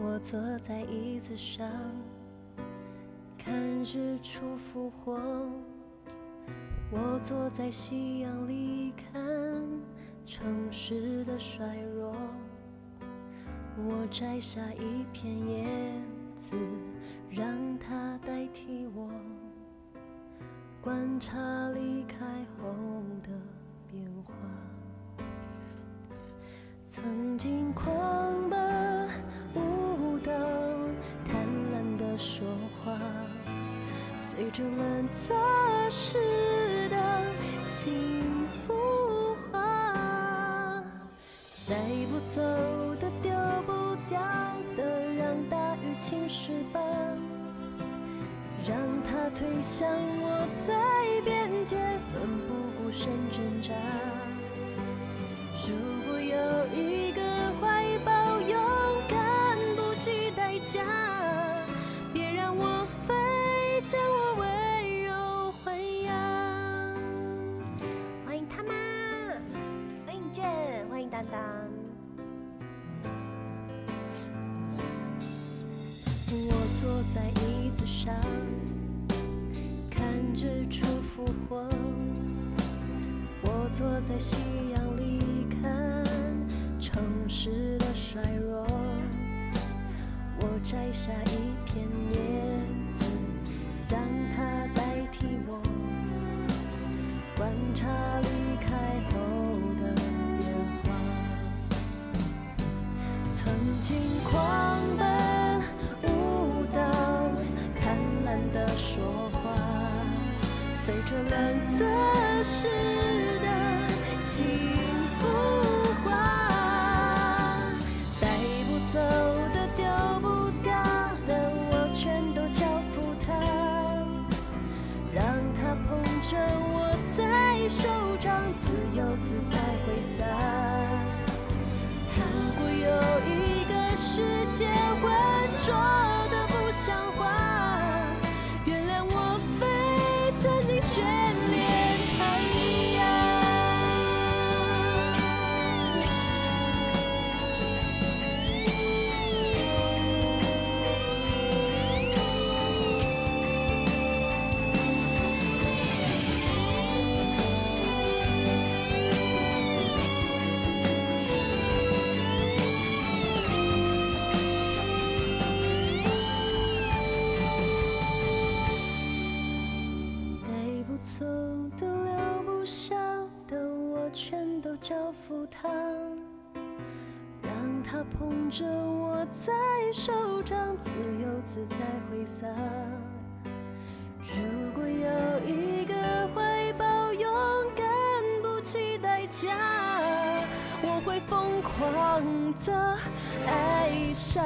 我坐在椅子上，看日出复活。我坐在夕阳里看城市的衰弱。我摘下一片叶子，让它代替我，观察离开后的变化。随着冷测试的幸福化，带不走的、丢不掉的，让大雨侵蚀吧，让它推向我上，看日出复活。我坐在夕阳里看城市的衰弱，我摘下一片叶子，让它代替我，观察自拍他，让他捧着我在手掌，自由自在挥洒。如果有一个怀抱，勇敢不计代价，我会疯狂的爱上。